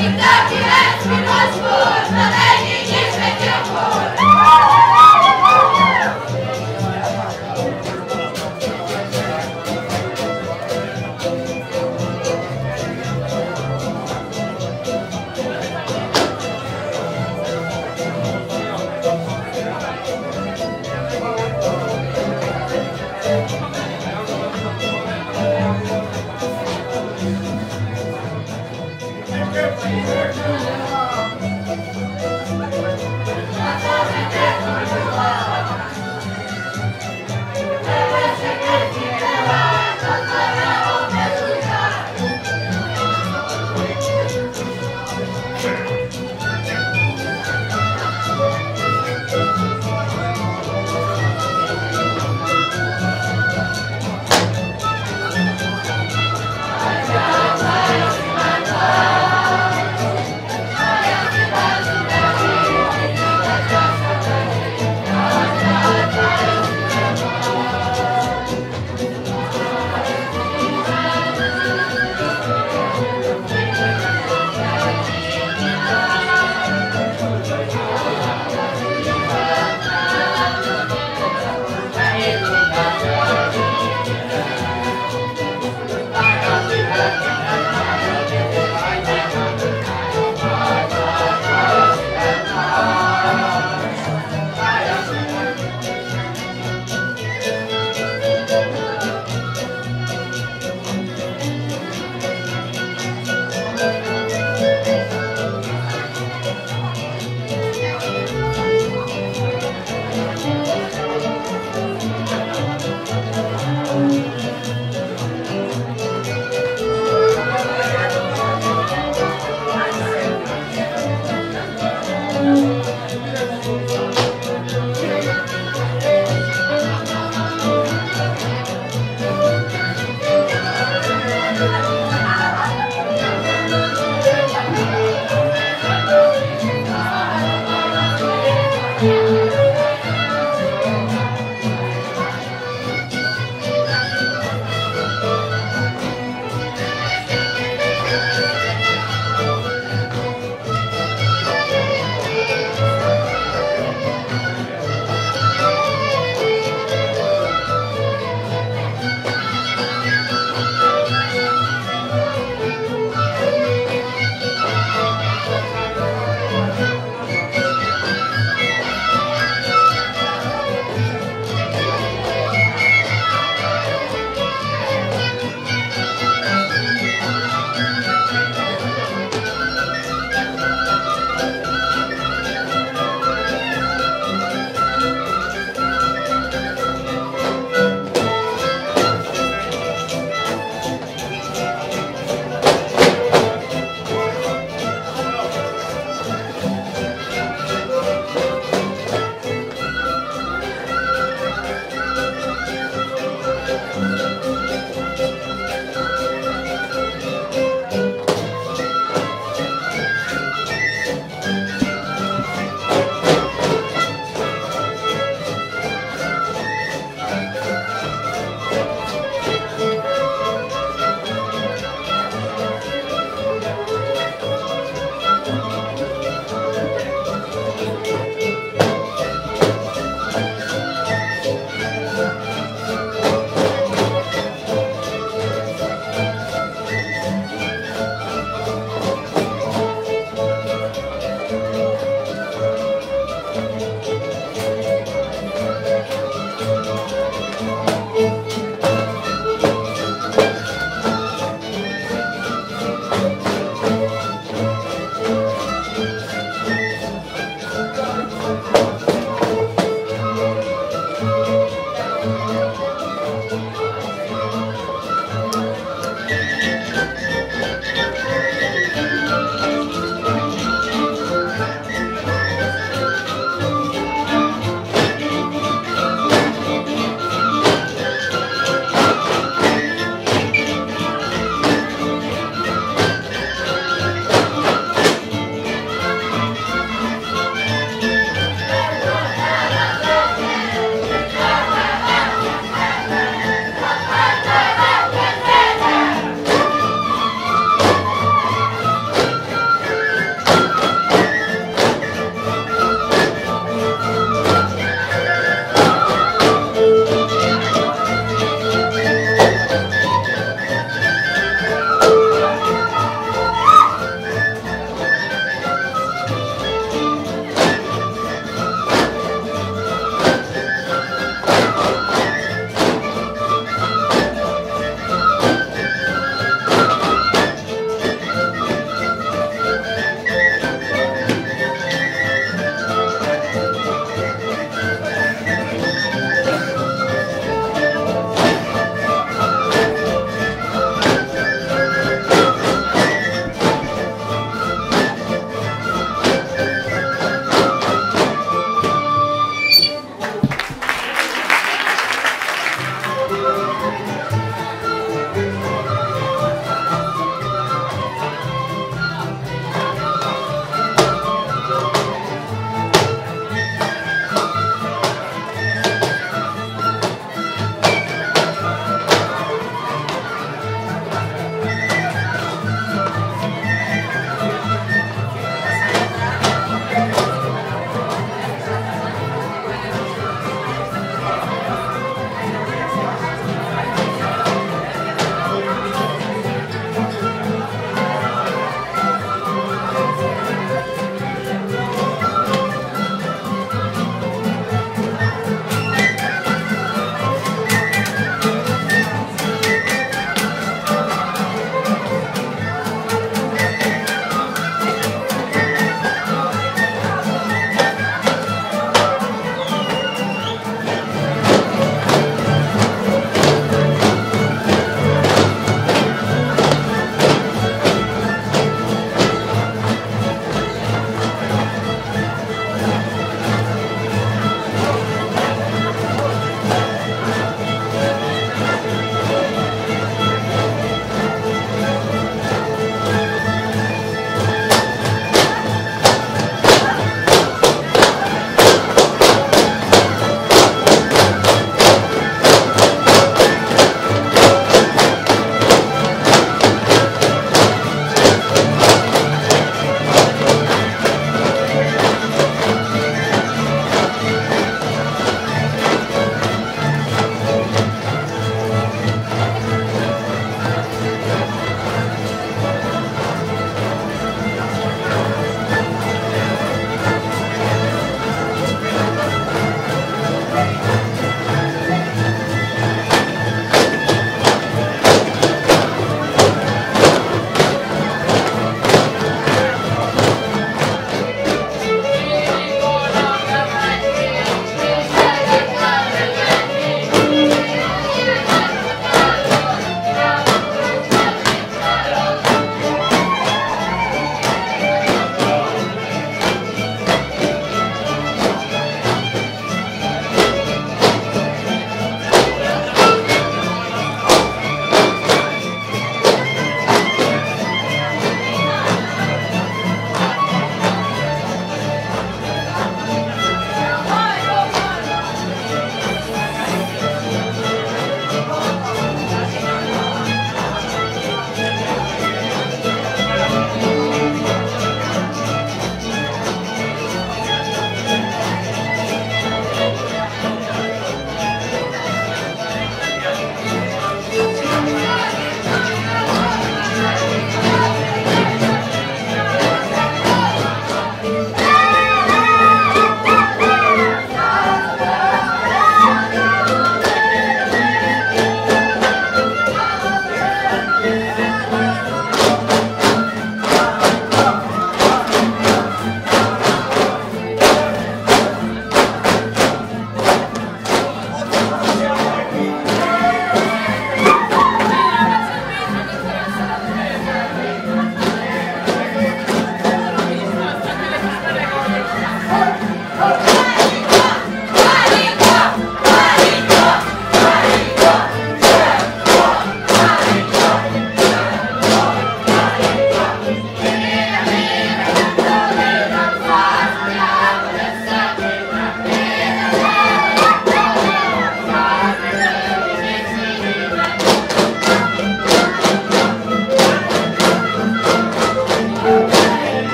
Dictative!